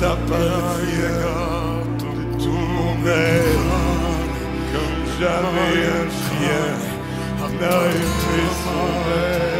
ta prière tournait comme jamais. Un chien n'a été sauvé.